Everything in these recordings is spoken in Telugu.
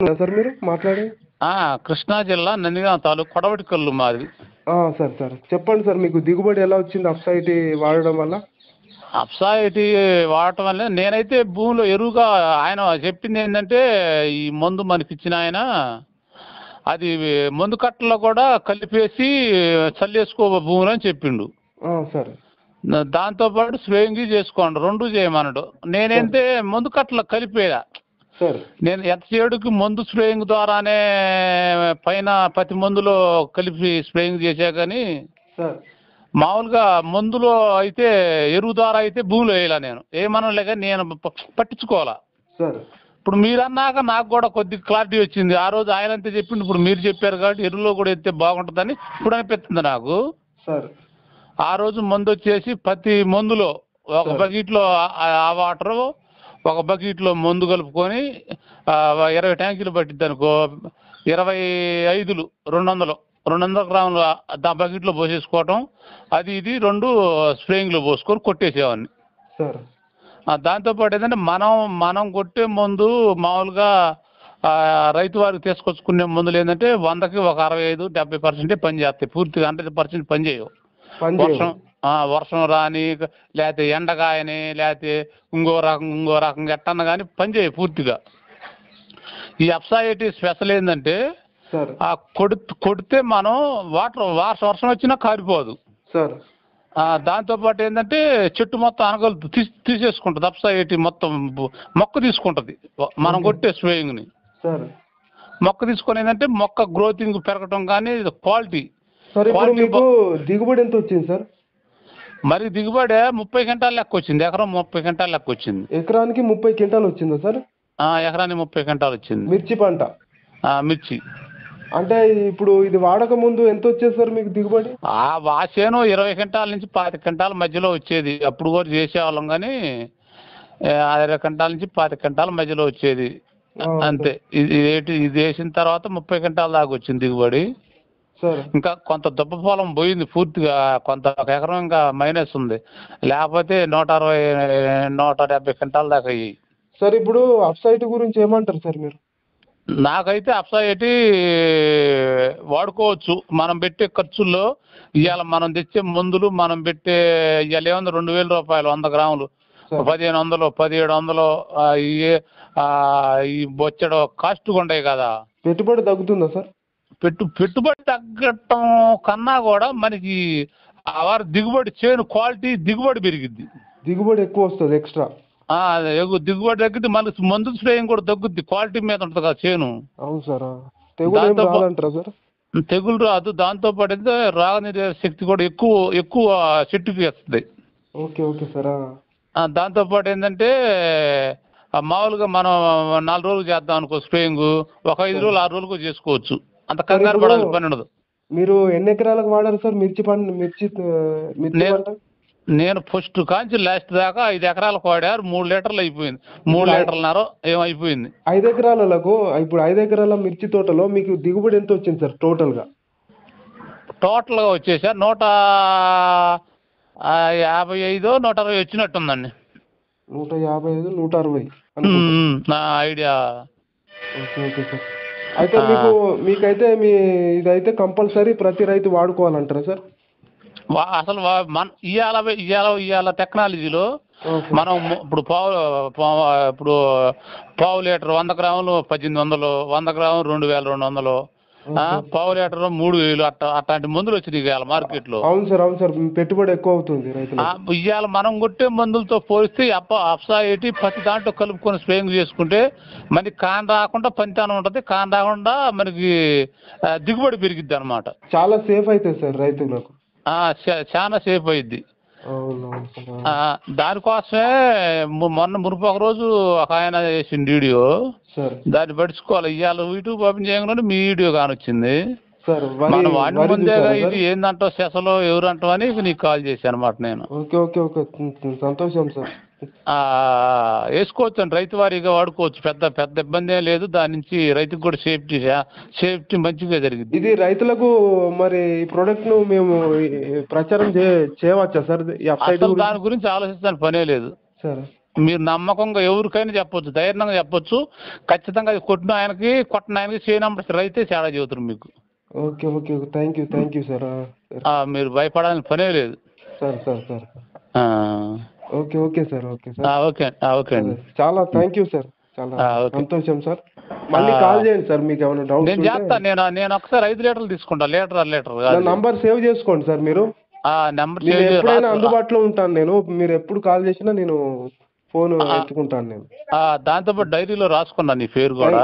సార్ మీరు? మాట్లాడి. కృష్ణా జిల్లా నందిగాం తాలూకు కొడవటికల్లు మాది. Sir sir. చెప్పండి సార్ మీకు దిగుబడి ఎలా వచ్చింది అప్సైట్ వాడడం వల్ల? అప్సాయిటీ వాడటం వల్ల నేనైతే భూమిలో ఎరువుగా ఆయన చెప్పింది ఏంటంటే ఈ మందు మనకి ఇచ్చిన ఆయన అది మందు కట్టలో కూడా కలిపేసి చల్లేసుకో భూమిలో అని చెప్పిండు. సార్. దాంతోపాటు స్ప్రేయింగ్ చేసుకోండి రెండు చేయమన్నాడు. నేనైతే మందు కట్టలో కలిపేదా నేను ఎంత చేడుకి మందు స్ప్రేయింగ్ ద్వారానే పైన ప్రతి మందులో కలిపి స్ప్రేయింగ్ చేశా కానీ మామూలుగా మందులో అయితే ఎరువు ద్వారా అయితే భూమిలో వేయాల నేను. ఏమనలే కానీ నేను పట్టించుకోవాలా. సార్. ఇప్పుడు మీరు అన్నాక నాకు కూడా కొద్ది క్లారిటీ వచ్చింది. ఆ రోజు ఆయన అంతే చెప్పిండు. ఇప్పుడు మీరు చెప్పారు కాబట్టి ఎరువులో కూడా ఎత్తే బాగుంటుందని ఇప్పుడు అనిపిస్తుంది నాకు. ఆ రోజు మందు వచ్చేసి ప్రతి మందులో ఒక. బకెట్లో ఆ వాటరు ఒక బకెట్లో మందు కలుపుకొని ఇరవై ట్యాంకీలు పట్టిద్ది అనుకో ఇరవై ఐదులు రెండు వందలు రెండు వందల గ్రాములు ఆ- దా బకెట్లో పోసేసుకోవటం అది ఇది రెండు స్ప్రేయింగ్లో పోసుకొని కొట్టేసేవాడిని. దాంతోపాటు ఏంటంటే మనం మనం కొట్టే మందు మామూలుగా రైతు వారికి తీసుకొచ్చుకునే మందులు ఏంటంటే వందకి ఒక అరవై ఐదు డెబ్బై పర్సెంటే పని చేస్తాయి పూర్తిగా హండ్రెడ్ పర్సెంట్ పని చేయవు పని వర్షం వర్షం రాని లేకపోతే ఎండగాయని లేకపోతే ఇంకో రకం ఇంకో రకంగా ఎట్టన్న కానీ పని చేయవు పూర్తిగా. ఈ అప్సాయిటీ స్పెషల్ ఏంటంటే ఆ కొడు కొడితే మనం వాటర్ వర్ష వర్షం వచ్చినా కారిపోదు. సార్. ఆ, దాంతోపాటు ఏంటంటే చెట్టు మొత్తం అనగలు తీసి తీసేసుకుంటుంది అప్సాయిటీ మొత్తం మొక్క తీసుకుంటుంది. మనం. కొట్టే స్ప్రేయింగ్ని. మొక్క తీసుకొని ఏంటంటే మొక్క గ్రోతింగ్ పెరగటం కానీ క్వాలిటీ. సార్ ఇప్పుడు Quality మీకు దిగుబడి ఎంత వచ్చింది సార్? మరి దిగుబడి ముప్పై గంటల లెక్క వచ్చింది. ఎకరం ముప్పై గంటల లెక్క వచ్చింది. ఎకరానికి ముప్పై క్వింటాలు వచ్చిందా సార్? ఆ, ఎకరానికి ముప్పై గంటలు వచ్చింది. మిర్చి పంట? ఆ, మిర్చి. అంటే ఇప్పుడు ఇది వాడక ముందు ఎంత వచ్చేది సార్ మీకు దిగుబడి? ఆ వాసేను ఇరవై గంటల నుంచి పాతి గంటల మధ్యలో వచ్చేది. అప్పుడు కూడా చేసేవాళ్ళం కానీ ఆ ఇరవై గంటల నుంచి పాతి గంటల మధ్యలో వచ్చేది. ఆ, అంతే. ఇది ఏంటి ఇది వేసిన తర్వాత ముప్పై గంటల దాకా వచ్చింది దిగుబడి. ఇంకా కొంత దుబ్బ పొలం పోయింది పూర్తిగా కొంత ఒక ఎకరం ఇంకా మైనస్ ఉంది. లేకపోతే నూట అరవై నూట డెబ్బై గంటల దాకా అయ్యాయి. సార్ ఇప్పుడు అప్సైట్ గురించి ఏమంటారు సార్ మీరు? నాకైతే అప్సైటీ వాడుకోవచ్చు. మనం పెట్టే ఖర్చుల్లో ఇవాళ మనం తెచ్చే మందులు మనం పెట్టే ఇవాళ ఏముంది? రెండు వేల రూపాయలు వంద గ్రాములు. పదిహేను వందలు పదిహేడు వందలు ఈ బొచ్చడు కాస్ట్ ఉంటాయి కదా. పెట్టుబడి తగ్గుతుందా సార్? పెట్టు పెట్టుబడి తగ్గటం కన్నా కూడా మనకి ఆ వారి దిగుబడి చేను క్వాలిటీ దిగుబడి పెరిగిద్ది. దిగుబడి ఎక్కువ వస్తుంది ఎక్స్ట్రా. దిగుబడి తగ్గిద్ది మనకి మందు స్ప్రేయింగ్ కూడా తగ్గుద్ది క్వాలిటీ మీద ఉంటుంది కదా చేను. అవును సార్ తెగులు సార్? రాదు దాంతో పాటు అయితే రాగనిరోధక శక్తి కూడా ఎక్కువ ఎక్కువ చెట్టుకి వస్తుంది. ఓకే ఓకే సార్ ఆ, దాంతో పాటు ఏంటంటే మామూలుగా మనం నాలుగు రోజులు చేద్దాం అనుకో స్ప్రేయింగ్ ఒక ఐదు రోజులు ఆరు రోజులకు చేసుకోవచ్చు. అంత కంగారు పడాల్సిన పని ఉండదు. మీరు ఎన్ని ఎకరాలకు వాడారు సార్? మిర్చి పంట మిర్చి నేను- పంట? నేను ఫస్ట్ కాంచి లాస్ట్ దాకా ఐదు ఎకరాలకు వాడారు. మూడు లీటర్లు అయిపోయింది. మూడు లీటర్లన్నర ఏమైపోయింది ఐదు ఎకరాలకు ఇప్పుడు ఐదు ఎకరాల మిర్చి తోటలో మీకు దిగుబడి ఎంత వచ్చింది సార్ టోటల్గా? టోటల్గా వచ్చేసా నూట యాభై ఐదు నూట అరవై వచ్చినట్టుందండి. నూట యాభై ఐదు నూట అరవై ఐడియా. Okay okay sir. అయితే. మీకు మీకైతే మీ ఇదైతే కంపల్సరీ ప్రతి రైతు వాడుకోవాలంటారా సార్ అసలు మన ఇవాళ ఇవాళ ఇవాళ టెక్నాలజీలో మనం ఇప్పుడు పావు ఇప్పుడు పావు లీటర్ వంద గ్రాములు పద్దెనిమిది వందలు వంద గ్రాములు రెండు వేల రెండు వందలు. పావు లీటర్ మూడు వేలు అట్ట అట్లాంటి మందులు వచ్చినాయి ఇవాళ మార్కెట్లో. అవును సార్ అవును సార్. పెట్టుబడి ఎక్కువ అవుతుంది ఇవాళ మనం కొట్టే మందులతో పోలిస్తే అప్ప అప్సా ఏటి ప్రతి దాంట్లో కలుపుకొని స్ప్రేయింగ్ చేసుకుంటే మనకి కాన్ రాకుండా పనితనం ఉంటుంది. కాన్ రాకుండా మనకి దిగుబడి పెరిగిద్ది అనమాట చాలా సేఫ్ అవుతుంది సార్ రైతులకు. చాలా సేఫ్ అయ్యిద్ది దానికోసమే మొన్న మునుపు ఒక రోజు ఒక ఆయన చేసిన వీడియో. దాన్ని పడుచుకోవాలి ఇవాళ యూట్యూబ్ ఓపెన్ చేయగానే మీ వీడియో కానొచ్చింది. మనం వాడిన ముందేగా చూసారా ఇది సార్? ఏందంటో సెసలో ఎవరు అంటామని నీకు కాల్ చేశాను అనమాట నేను. Okay okay okay. సంతోషం సార్. వేసుకోవచ్చు అండి. రైతు వారీగా వాడుకోవచ్చు. పెద్ద పెద్ద ఇబ్బంది ఏం లేదు. దాని నుంచి రైతుకు కూడా సేఫ్టీ సేఫ్టీ మంచిగా జరిగింది. ఇది రైతులకు మరి ఈ ప్రోడక్ట్ను మేము ప్రచారం చేయవచ్చా సార్? అసలు దాని గురించి ఆలోచించాలని పనే లేదు. సార్. మీరు నమ్మకంగా ఎవరికైనా చెప్పొచ్చు ధైర్యంగా చెప్పొచ్చు. ఖచ్చితంగా కొట్టిన ఆయనకి కొట్టిన ఆయనకి చేయనప్పుడు రైతే తేడా చెబుతారు మీకు. Okay okay thank you thank you sir. మీరు భయపడాల్సిన పనే లేదు. Sir sir sir. Okay okay sir okay ఆ, సార్ ఓకే ఆ, ఓకే అండి. చాలా థ్యాంక్ యూ సార్ చాలా. సంతోషం సార్. మళ్ళీ. కాల్ చేయండి సార్ మీకు ఏమైనా డౌట్స్ నేను చేస్తాను నేను నేను ఒకసారి ఐదు లీటర్లు తీసుకుంటా లీటర్ లీటర్ నంబర్ సేవ్ చేసుకోండి సార్ మీరు. ఆ నెంబర్ సేవ్ ఎప్పుడైనా అందుబాటులో ఉంటాను నేను మీరు ఎప్పుడు కాల్ చేసినా నేను ఫోన్. ఎత్తుకుంటాను నేను. ఆ, దాంతోపాటు డైరీలో రాసుకున్నా నీ పేరు కూడా.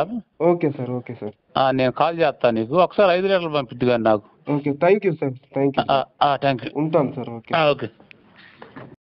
Okay sir okay sir. ఆ, నేను కాల్ చేస్తాను నీకు. ఒకసారి ఐదు లీటర్లు పంపిద్దు కానీ నాకు. Okay thank you sir thank you thank you ఉంటాను సార్ ఓకే. ఓకే.